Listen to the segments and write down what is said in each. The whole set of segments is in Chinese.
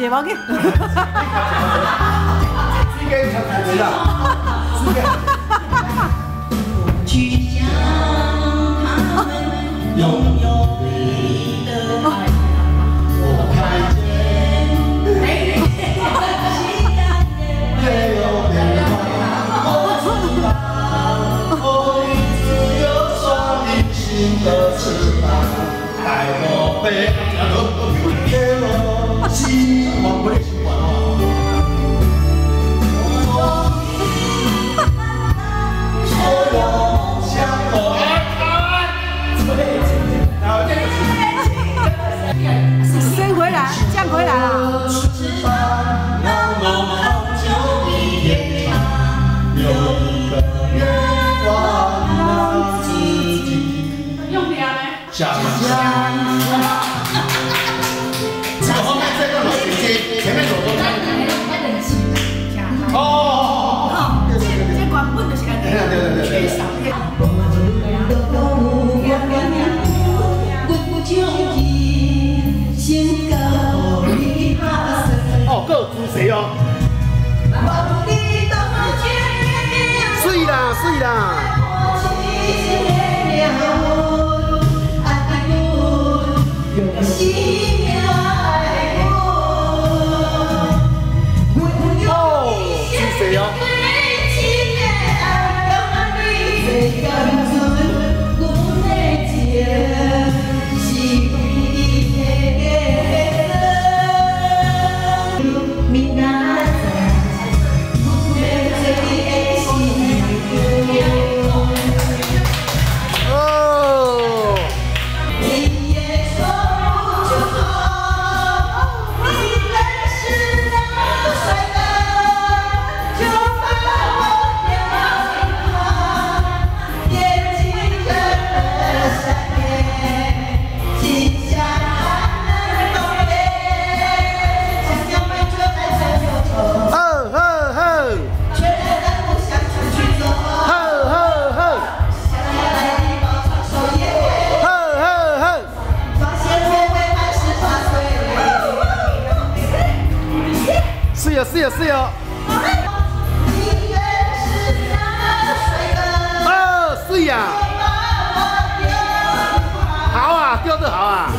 借我给。哈哈哈哈哈哈。的。哈哈哈哈哈。我他们拥有你的爱。我看见。哎哎。哈哈。有变化。我，我一直有双隐形的翅膀，带我飞。哦，各姿势哦。水啦，水啦。是哟，哦，是呀，好啊，钓得好啊。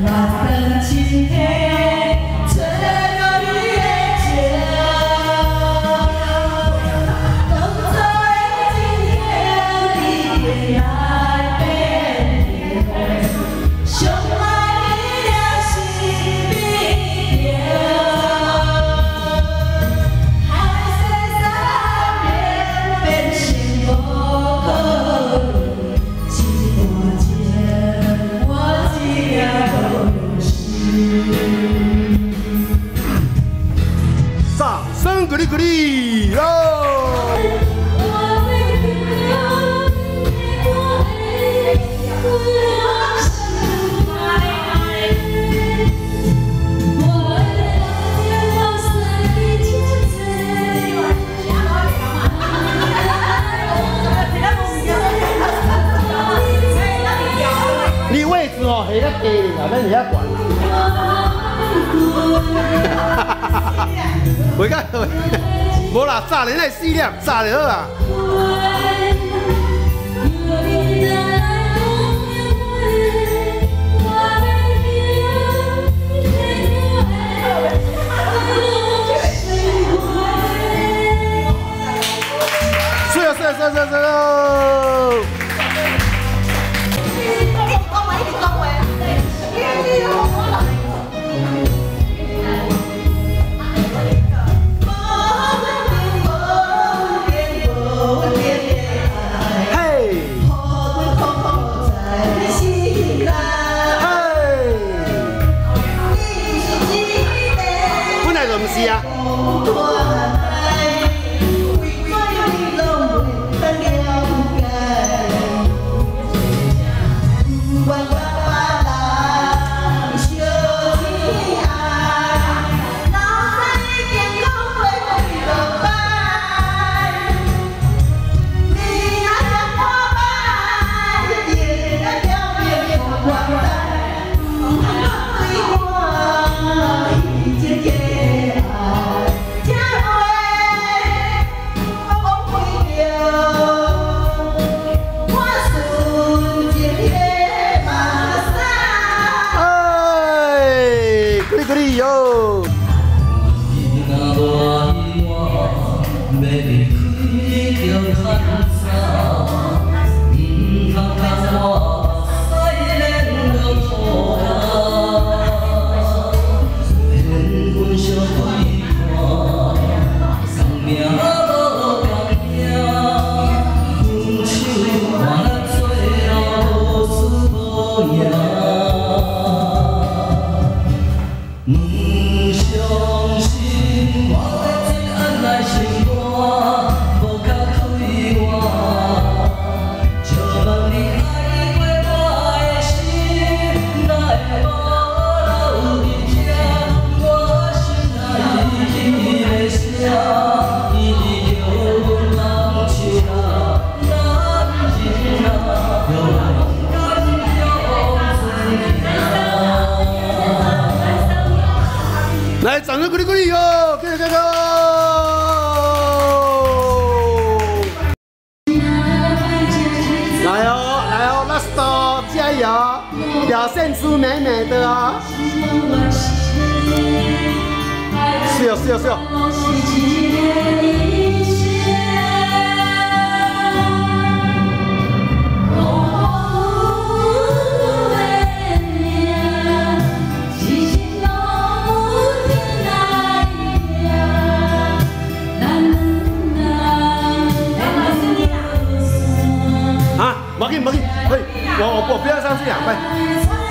哪怕可能漆。咱也管，哈哈！无啦，早年系思念，早年好啊。哈哈哈！谢，baby, put your hands 加油，表现出美美的哦。是哦，是哦，是哦。嘿我我不要上去呀快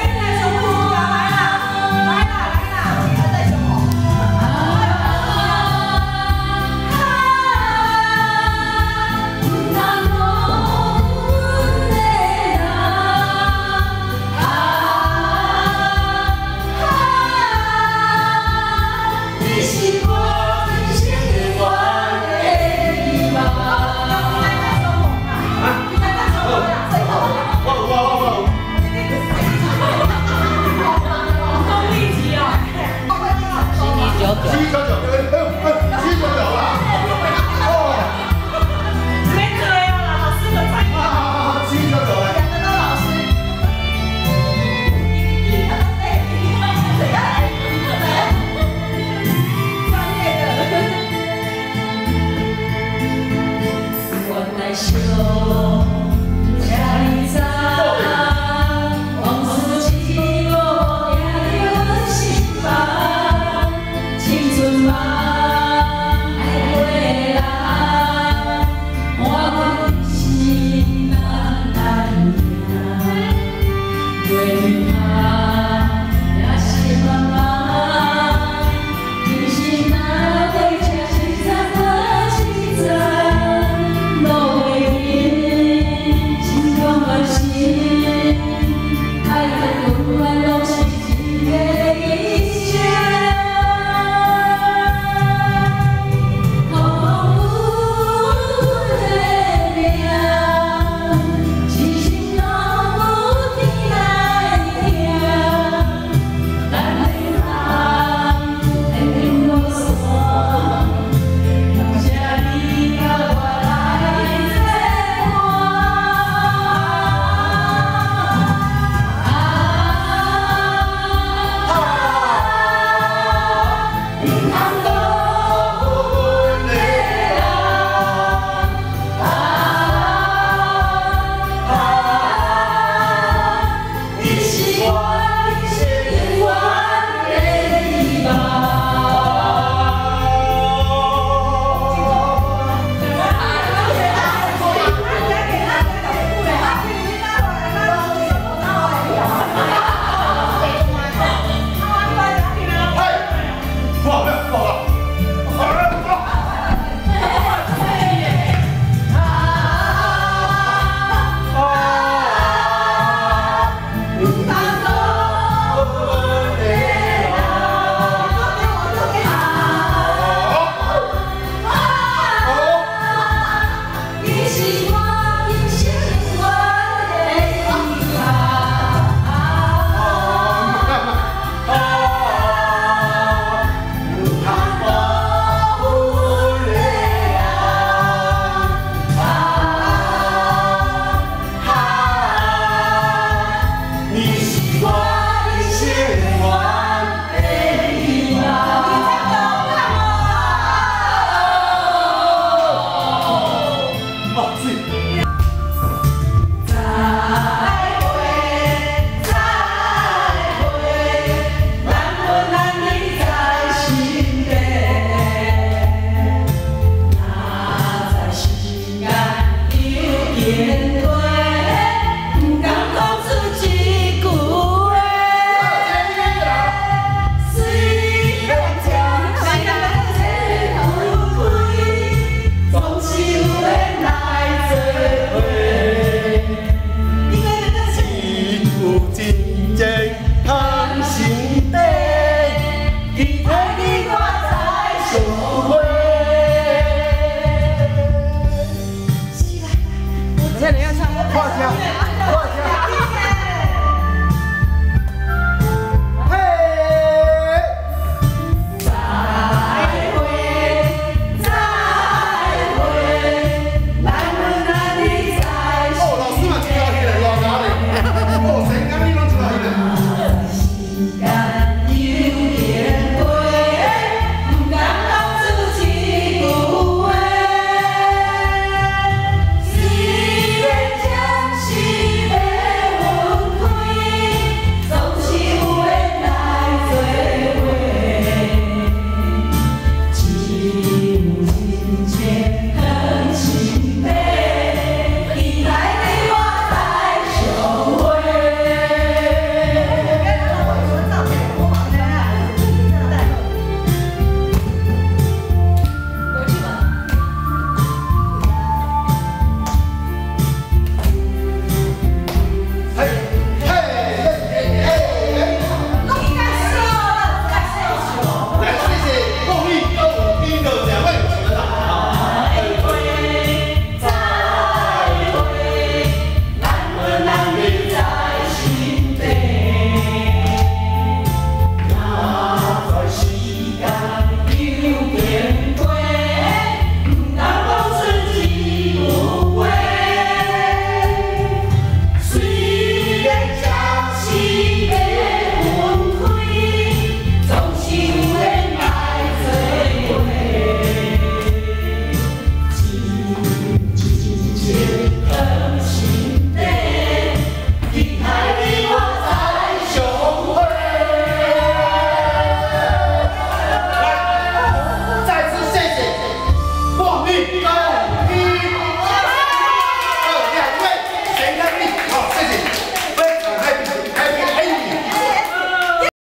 现在你要唱，快点。